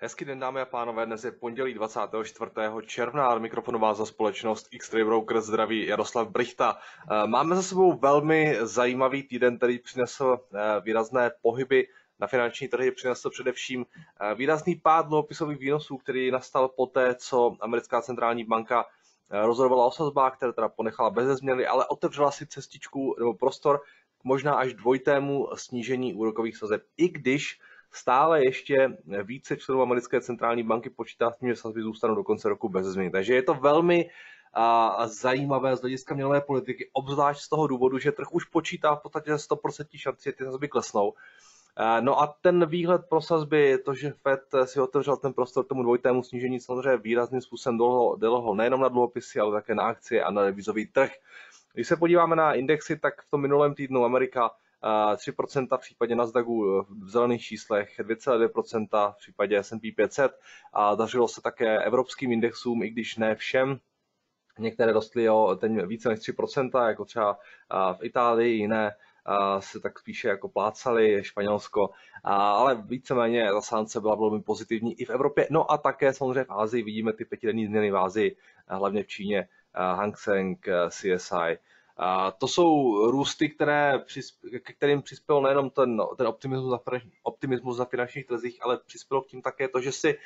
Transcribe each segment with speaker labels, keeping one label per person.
Speaker 1: Hezký den, dámy a pánové, dnes je pondělí 24. června a mikrofonu vás za společnost X-Ray Brokers zdraví Jaroslav Brichta. Eh, máme za sebou velmi zajímavý týden, který přinesl eh, výrazné pohyby na finanční trhy, přinesl především eh, výrazný pád dluhopisových výnosů, který nastal poté, co americká centrální banka rozhodovala o sazbách, které teda ponechala bez změny, ale otevřela si cestičku nebo prostor možná až dvojitému snížení úrokových sazeb, i když stále ještě více členů americké centrální banky počítá s tím, že sazby zůstanou do konce roku bez změny. Takže je to velmi a zajímavé z hlediska měnové politiky, obzvlášť z toho důvodu, že trh už počítá v podstatě 100% šanci, že ty sazby klesnou. No a ten výhled pro sazby, to, že Fed si otevřel ten prostor tomu dvojitému snížení, samozřejmě výrazným způsobem doloho nejenom na dluhopisy, ale také na akcie a na devizový trh. Když se podíváme na indexy, tak v tom minulém týdnu Amerika 3% v případě Nasdaqu v zelených číslech, 2,2% v případě S&P 500 a dařilo se také evropským indexům, i když ne všem. Některé rostly o ten více než 3%, jako třeba v Itálii, jiné se tak spíše jako plácali, Španělsko, ale víceméně zasánce byla velmi pozitivní i v Evropě. No a také samozřejmě v Ázii vidíme ty pětidenní změny v Ázii, hlavně v Číně, Hang Seng, CSI, to jsou růsty, které, ke kterým přispěl nejenom ten, ten optimismus, za, optimismus za finančních trzích, ale přispělo k tím také to, že si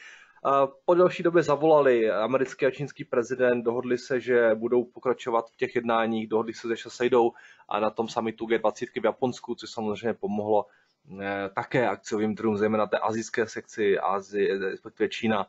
Speaker 1: po delší době zavolali americký a čínský prezident, dohodli se, že budou pokračovat v těch jednáních, dohodli se, že se sejdou a na tom samitu G20 v Japonsku, což samozřejmě pomohlo eh, také akciovým trhům, zejména té azijské sekci, Azie, respektive Čína,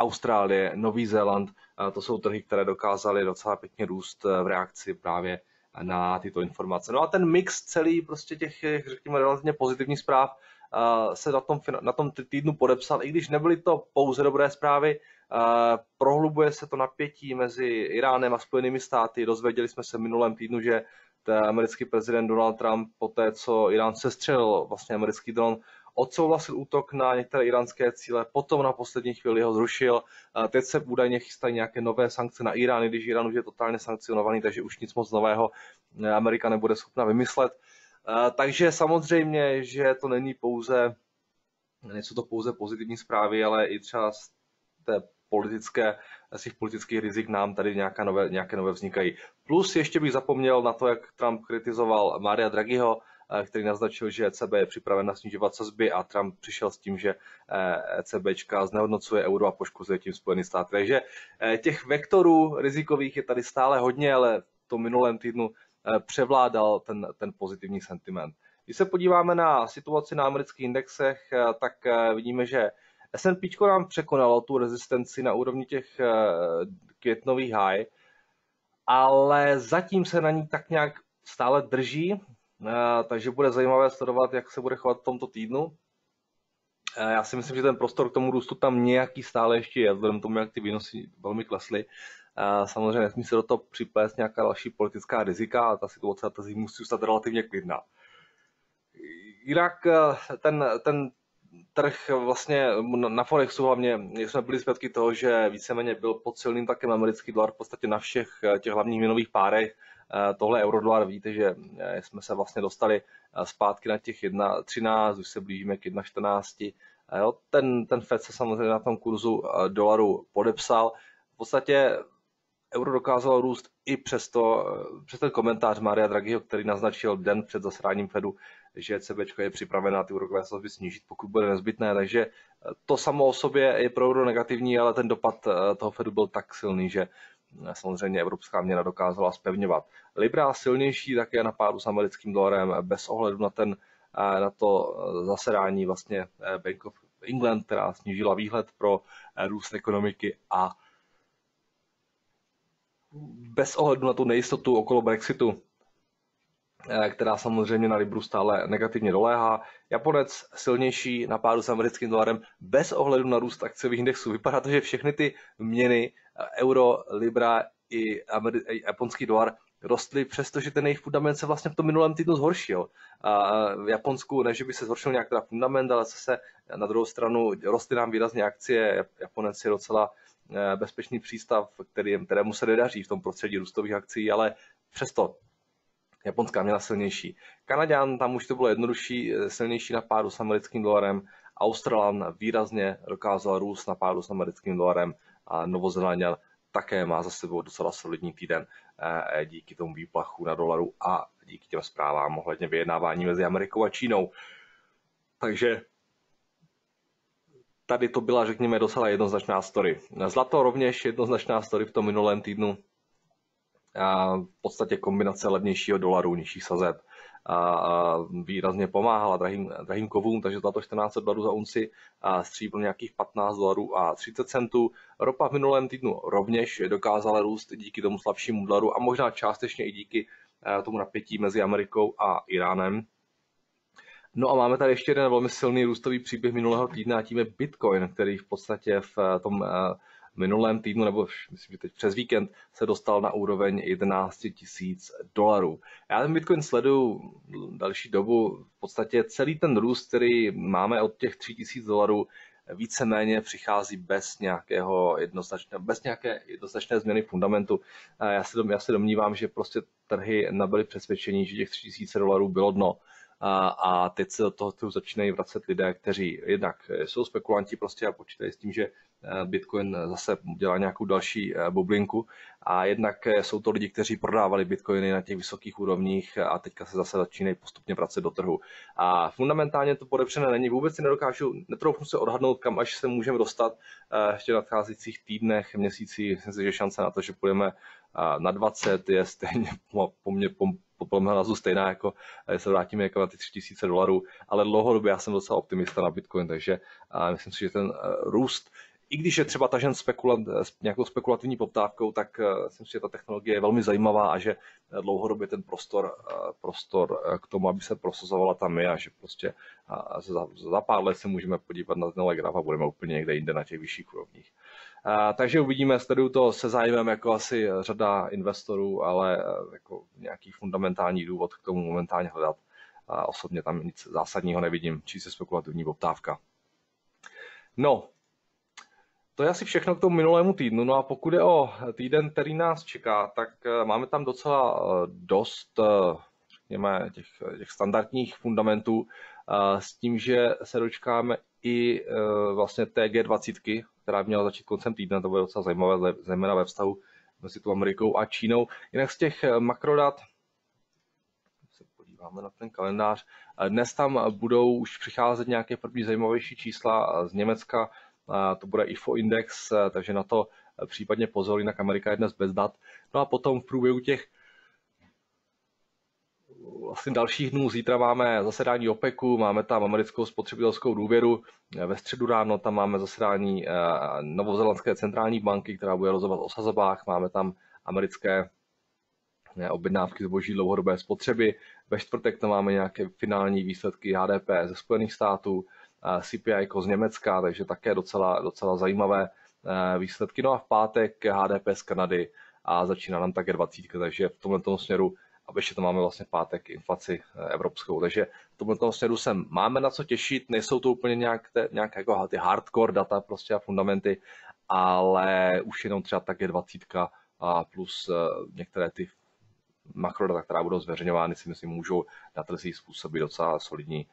Speaker 1: Austrálie, Nový Zéland. To jsou trhy, které dokázaly docela pěkně růst eh, v reakci právě na tyto informace. No a ten mix celý prostě těch, řekněme, relativně pozitivních zpráv uh, se na tom, na tom týdnu podepsal, i když nebyly to pouze dobré zprávy, uh, prohlubuje se to napětí mezi Iránem a Spojenými státy. Dozvěděli jsme se minulém týdnu, že americký prezident Donald Trump po té, co Irán sestřelil vlastně americký dron, odsouhlasil útok na některé iránské cíle, potom na poslední chvíli ho zrušil. Teď se údajně chystají nějaké nové sankce na Irán, když Irán už je totálně sankcionovaný, takže už nic moc nového eh, Amerika nebude schopna vymyslet. Eh, takže samozřejmě, že to není pouze, nejsou to pouze pozitivní zprávy, ale i třeba z té politické, z těch politických rizik nám tady nějaká nové, nějaké nové vznikají. Plus ještě bych zapomněl na to, jak Trump kritizoval Maria Draghiho, který naznačil, že ECB je připravena snižovat sazby a Trump přišel s tím, že ECB e znehodnocuje euro a poškozuje tím Spojený stát. Takže eh, těch vektorů rizikových je tady stále hodně, ale v tom minulém týdnu převládal ten, ten pozitivní sentiment. Když se podíváme na situaci na amerických indexech, tak vidíme, že S&P nám překonalo tu rezistenci na úrovni těch květnových high, ale zatím se na ní tak nějak stále drží, takže bude zajímavé sledovat, jak se bude chovat v tomto týdnu. Já si myslím, že ten prostor k tomu růstu tam nějaký stále ještě je, vzhledem tomu, jak ty výnosy velmi klesly. Samozřejmě nesmí se do toho připlést nějaká další politická rizika a ta situace na trzích musí zůstat relativně klidná. Jinak ten, ten trh vlastně na Forexu hlavně jsme byli svědky toho, že víceméně byl pod silným takem americký dolar v podstatě na všech těch hlavních měnových párech Eh, tohle eurodolar, víte, že eh, jsme se vlastně dostali eh, zpátky na těch 1,13, už se blížíme k 1,14. Jo, ten, ten FED se samozřejmě na tom kurzu dolaru podepsal. V podstatě euro dokázalo růst i přes, to, přes ten komentář Maria Draghiho, který naznačil den před zasedáním Fedu, že ECB je připravena ty úrokové sazby snížit, pokud bude nezbytné. Takže to samo o sobě je pro euro negativní, ale ten dopad toho Fedu byl tak silný, že samozřejmě evropská měna dokázala spevňovat. Libra silnější také na pádu s americkým dolarem bez ohledu na, ten, eh, na to eh, zasedání vlastně eh, Bank of England, která snížila výhled pro růst ekonomiky a bez ohledu na tu nejistotu okolo Brexitu, která samozřejmě na Libru stále negativně doléhá. Japonec silnější na pádu s americkým dolarem bez ohledu na růst akciových indexů. Vypadá to, že všechny ty měny euro, libra i, japonský dolar rostly, přestože ten jejich fundament se vlastně v tom minulém týdnu zhoršil. A v Japonsku ne, že by se zhoršil nějak teda fundament, ale zase na druhou stranu rostly nám výrazně akcie. Japonec je docela eh, bezpečný přístav, který, kterému se nedaří v tom prostředí růstových akcí, ale přesto japonská měla silnější. Kanaďan, tam už to bylo jednodušší, eh, silnější na pádu s americkým dolarem Australan výrazně dokázal růst na pádu s americkým dolarem a Novozelanděn také má za sebou docela solidní týden eh, díky tomu výplachu na dolaru a díky těm zprávám ohledně vyjednávání mezi Amerikou a Čínou. Takže tady to byla, řekněme, docela jednoznačná story. Zlato rovněž jednoznačná story v tom minulém týdnu. V podstatě kombinace levnějšího dolaru, nižších sazeb a výrazně pomáhala drahým, drahým kovům, takže zlato 14 dolarů za unci stříbro nějakých 15 dolarů a 30 centů. Ropa v minulém týdnu rovněž dokázala růst díky tomu slabšímu dolaru a možná částečně i díky eh, tomu napětí mezi Amerikou a Iránem. No a máme tady ještě jeden velmi silný růstový příběh minulého týdne a tím je Bitcoin, který v podstatě v eh, tom eh, minulém týdnu, nebo myslím, že teď přes víkend, se dostal na úroveň 11 tisíc dolarů. Já ten Bitcoin sleduju další dobu, v podstatě celý ten růst, který máme od těch 3 tisíc dolarů, víceméně přichází bez nějakého jednoznačné, bez nějaké jednoznačné změny fundamentu. Já se, dom, já se domnívám, že prostě trhy nabyly přesvědčení, že těch 3000 dolarů bylo dno a, a teď se do toho začínají vracet lidé, kteří jednak jsou spekulanti prostě a počítají s tím, že Bitcoin zase dělá nějakou další eh, bublinku a jednak eh, jsou to lidi, kteří prodávali Bitcoiny na těch vysokých úrovních a teďka se zase začínají postupně vracet do trhu. A fundamentálně to podepřené není, vůbec si nedokážu, netroufnu se odhadnout, kam až se můžeme dostat v nadcházejících týdnech, měsících. Myslím si, že šance na to, že půjdeme na 20 je stejně po, po, podle mého názoru stejná, jako eh, se vrátíme jako na ty 3000 dolarů, ale dlouhodobě já jsem docela optimista na Bitcoin, takže myslím si, že ten eh, růst i když je třeba tažen spekulant, eh, nějakou spekulativní poptávkou, tak myslím si, že ta technologie je velmi zajímavá a že dlouhodobě ten prostor, prostor k tomu, aby se prosazovala tam je a že prostě za, za pár let se můžeme podívat na ten graf a budeme úplně někde jinde na těch vyšších úrovních. Takže uvidíme, sleduju to se zájmem jako asi řada investorů, ale jako nějaký fundamentální důvod k tomu momentálně hledat. Osobně tam nic zásadního nevidím, čistě spekulativní poptávka. No, to je asi všechno k tomu minulému týdnu. No a pokud je o týden, který nás čeká, tak e, máme tam docela e, dost, řekněme, těch, těch standardních fundamentů s tím, že se dočkáme i vlastně TG20, která měla začít koncem týdne, to bude docela zajímavé, zejména ve vztahu mezi tu Amerikou a Čínou. Jinak z těch eh, makrodat, se podíváme na ten kalendář, eh, dnes tam budou už přicházet nějaké první zajímavější čísla z Německa, to bude IFO index, eh, takže na to případně pozor, jinak Amerika je dnes bez dat. No a potom v průběhu těch vlastně dalších dnů. Zítra máme zasedání OPECu, máme tam americkou spotřebitelskou důvěru. Ve středu ráno tam máme zasedání eh, Novozelandské centrální banky, která bude rozhodovat o sazobách. Máme tam americké eh, objednávky zboží dlouhodobé spotřeby. Ve čtvrtek tam máme nějaké finální výsledky HDP ze Spojených států, eh, CPI z Německa, takže také docela, docela zajímavé výsledky. No a v pátek HDP z Kanady a začíná nám také 20, takže v tomto směru a ještě to máme vlastně pátek inflaci eh, evropskou. Takže v tomto směru se máme na co těšit, nejsou to úplně nějak, te, nějak jako ty hardcore data prostě a fundamenty, ale už jenom třeba tak je 20 a plus uh, některé ty makrodata, která budou zveřejňovány, si myslím, můžou na trzích způsobit docela solidní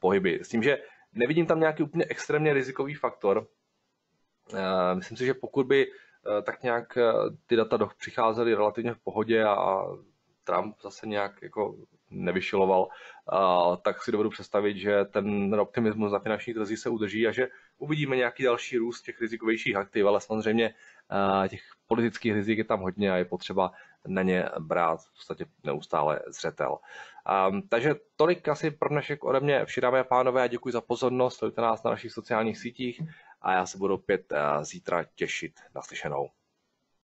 Speaker 1: pohyby. S tím, že nevidím tam nějaký úplně extrémně rizikový faktor. Uh, myslím si, že pokud by tak nějak ty data přicházely relativně v pohodě a Trump zase nějak jako nevyšiloval, tak si dovedu představit, že ten optimismus na finanční trzích se udrží a že uvidíme nějaký další růst těch rizikovějších aktiv, ale samozřejmě těch politických rizik je tam hodně a je potřeba na ně brát v podstatě neustále zřetel. Um, takže tolik asi pro dnešek ode mě, vši dámy a pánové, děkuji za pozornost, sledujte nás na našich sociálních sítích a já se budu opět uh, zítra těšit na slyšenou.